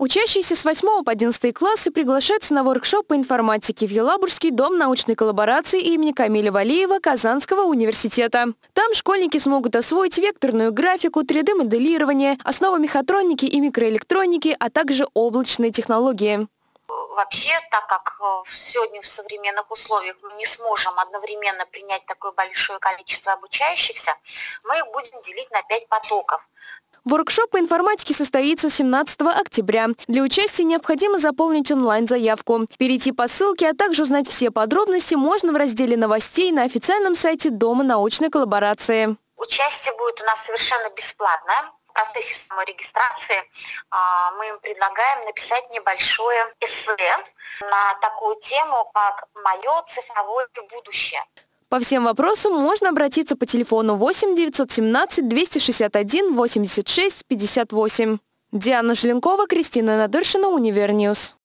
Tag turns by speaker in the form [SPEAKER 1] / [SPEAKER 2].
[SPEAKER 1] Учащиеся с 8 по 11 классы приглашаются на воркшоп по информатике в Елабужский дом научной коллаборации имени Камиля Валиева Казанского университета. Там школьники смогут освоить векторную графику, 3D-моделирование, основы мехатроники и микроэлектроники, а также облачные технологии
[SPEAKER 2] вообще, так как э, сегодня в современных условиях мы не сможем одновременно принять такое большое количество обучающихся, мы их будем делить на пять потоков.
[SPEAKER 1] Воркшоп по информатике состоится 17 октября. Для участия необходимо заполнить онлайн-заявку. Перейти по ссылке, а также узнать все подробности можно в разделе новостей на официальном сайте Дома научной коллаборации.
[SPEAKER 2] Участие будет у нас совершенно бесплатное. В процессе самой регистрации а, мы им предлагаем написать небольшое эссе на такую тему, как «Мое цифровое будущее».
[SPEAKER 1] По всем вопросам можно обратиться по телефону 8 917 261 86 58. Диана Желенкова, Кристина Надыршина, Univer News.